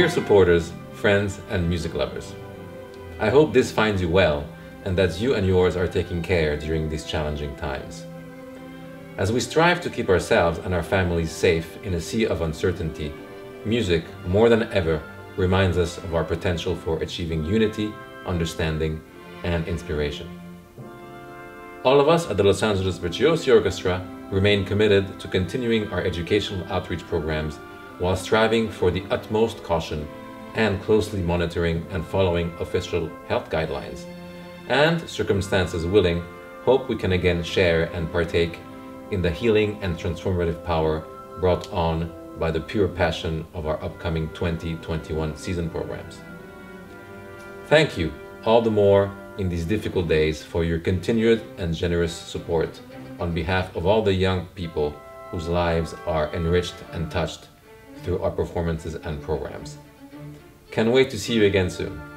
Dear supporters, friends, and music lovers, I hope this finds you well and that you and yours are taking care during these challenging times. As we strive to keep ourselves and our families safe in a sea of uncertainty, music, more than ever, reminds us of our potential for achieving unity, understanding, and inspiration. All of us at the Los Angeles Virtuosi Orchestra remain committed to continuing our educational outreach programs while striving for the utmost caution and closely monitoring and following official health guidelines. And, circumstances willing, hope we can again share and partake in the healing and transformative power brought on by the pure passion of our upcoming 2021 season programs. Thank you all the more in these difficult days for your continued and generous support on behalf of all the young people whose lives are enriched and touched through our performances and programs. Can't wait to see you again soon.